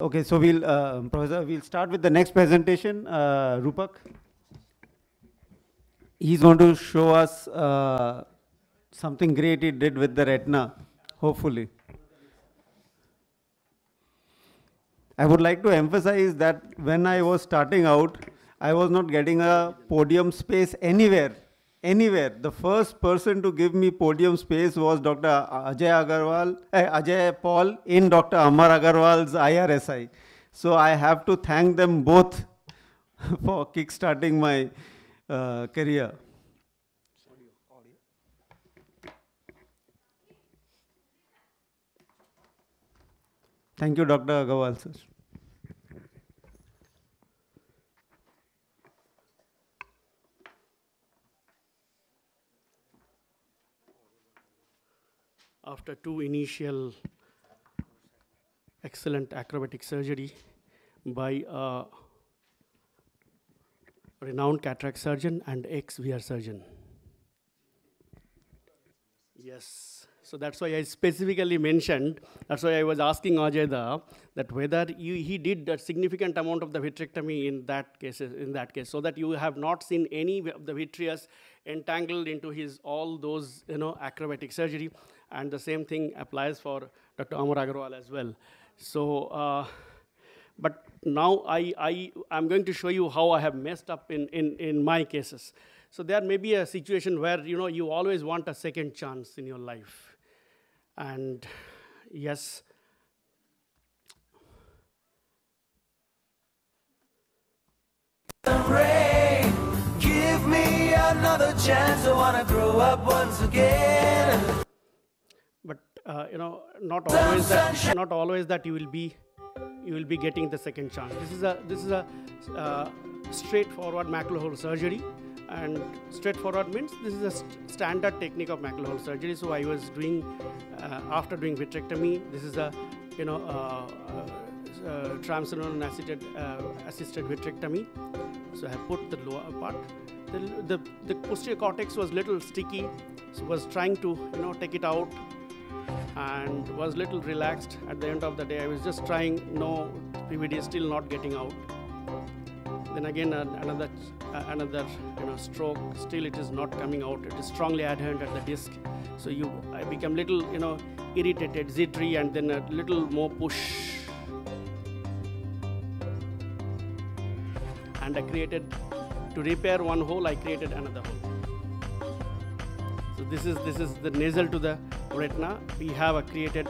Okay, so we'll, uh, Professor, we'll start with the next presentation. Uh, Rupak. He's going to show us uh, something great he did with the retina, hopefully. I would like to emphasize that when I was starting out, I was not getting a podium space anywhere. Anywhere. The first person to give me podium space was Dr. Ajay Agarwal, eh, Ajay Paul in Dr. Amar Agarwal's IRSI. So I have to thank them both for kickstarting my uh, career. Thank you, Dr. Agarwal, sir. After two initial excellent acrobatic surgery by a renowned cataract surgeon and ex-VR surgeon. Yes, so that's why I specifically mentioned, that's why I was asking Ajay that whether you, he did a significant amount of the vitrectomy in that case, in that case, so that you have not seen any of the vitreous entangled into his all those you know acrobatic surgery and the same thing applies for Dr. Amar Agarwal as well. So, uh, but now I, I, I'm going to show you how I have messed up in, in, in my cases. So there may be a situation where, you know, you always want a second chance in your life. And yes. Give me another chance. I wanna grow up once again uh, you know, not always that, not always that you will be, you will be getting the second chance. This is a, this is a uh, straightforward macular hole surgery, and straightforward means this is a st standard technique of macular hole surgery. So I was doing, uh, after doing vitrectomy, this is a, you know, uh, uh, uh triamcinolone assisted, assisted vitrectomy. So I put the lower part. The, the, the posterior cortex was little sticky, so was trying to, you know, take it out and was little relaxed at the end of the day. I was just trying, no, PVD is still not getting out. Then again, another, uh, another you know, stroke, still it is not coming out. It is strongly adherent at the disc. So you, I become little, you know, irritated, zittery, and then a little more push. And I created, to repair one hole, I created another hole. So this is, this is the nasal to the retina, we have a created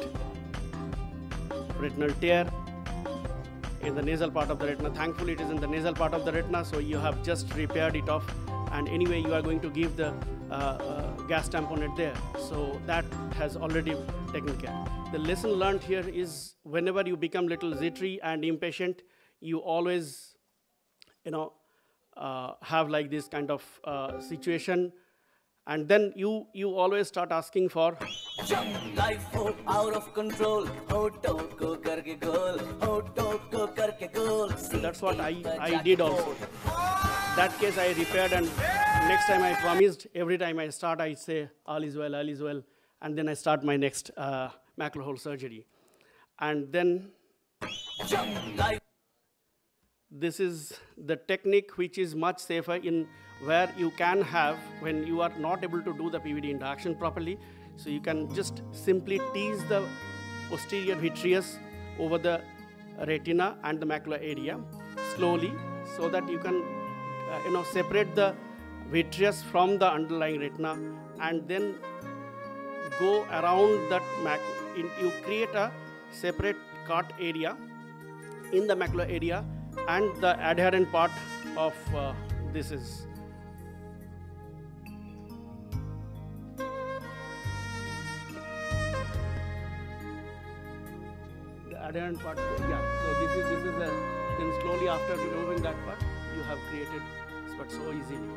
retinal tear in the nasal part of the retina. Thankfully, it is in the nasal part of the retina, so you have just repaired it off. And anyway, you are going to give the uh, uh, gas tamponade there. So that has already taken care. The lesson learned here is whenever you become little jittery and impatient, you always, you know, uh, have like this kind of uh, situation and then you you always start asking for life out of control. That's what i i did also. That case i repaired and next time i promised every time i start i say all is well all is well. And then i start my next uh, macular hole surgery. And then this is the technique which is much safer in where you can have when you are not able to do the PVD induction properly. So you can just simply tease the posterior vitreous over the retina and the macular area slowly so that you can uh, you know separate the vitreous from the underlying retina and then go around that mac you create a separate cut area in the macular area and the adherent part of uh, this is. The adherent part yeah so this is this is a then slowly after removing that part you have created but so easily.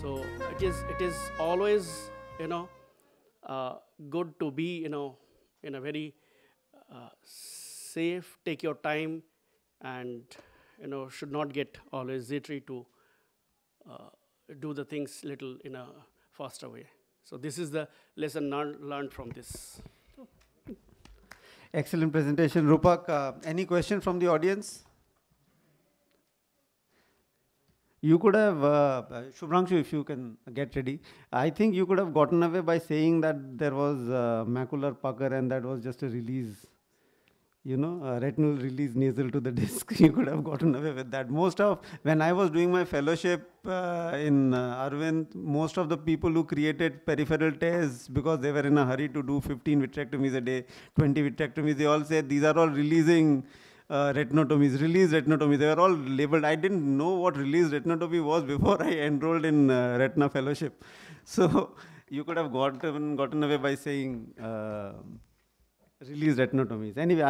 So it is it is always you know uh, good to be you know in a very uh, safe take your time and you know, should not get always jittery to uh, do the things little in a faster way. So this is the lesson learned from this. Excellent presentation. Rupak, uh, any question from the audience? You could have, uh, if you can get ready. I think you could have gotten away by saying that there was uh, macular pucker and that was just a release, you know, retinal release nasal to the disc. you could have gotten away with that. Most of, when I was doing my fellowship uh, in uh, Aravind, most of the people who created peripheral tears because they were in a hurry to do 15 vitrectomies a day, 20 vitrectomies, they all said these are all releasing uh, retinotomies, release retinotomies. They were all labeled. I didn't know what release retinotomy was before I enrolled in uh, retina fellowship. So you could have gotten gotten away by saying uh, release retinotomies. Anyway,